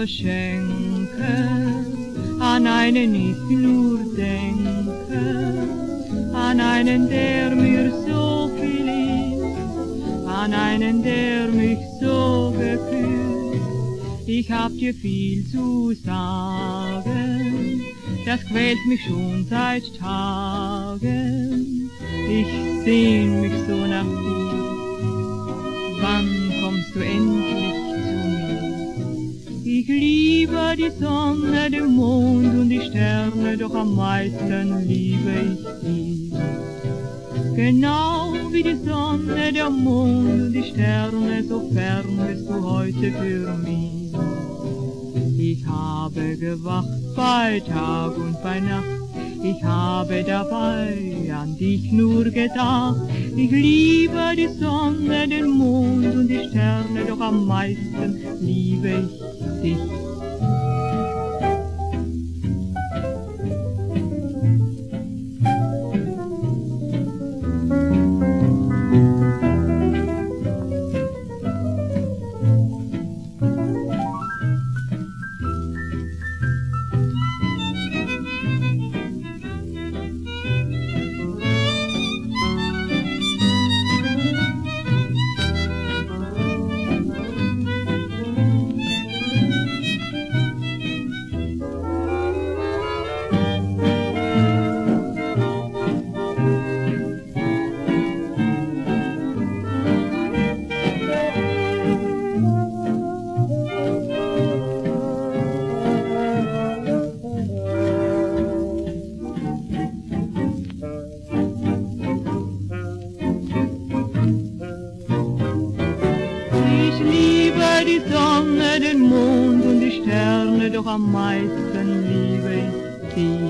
Herz verschenke, an einen ich nur denke, an einen, der mir so viel ist, an einen, der mich so geküsst. Ich hab dir viel zu sagen, das quält mich schon seit Tagen. Ich sehn mich so nach dir, Ich liebe die Sonne, den Mond und die Sterne, doch am meisten liebe ich dich. Genau wie die Sonne, der Mond und die Sterne, so fern bist du heute für mich. Ich habe gewacht bei Tag und bei Nacht, ich habe dabei an dich nur gedacht. Ich liebe die Sonne, den Mond und die Sterne, doch am meisten liebe ich dich. Die Sonne, den Mond und die Sterne, doch am meisten liebe ich dich.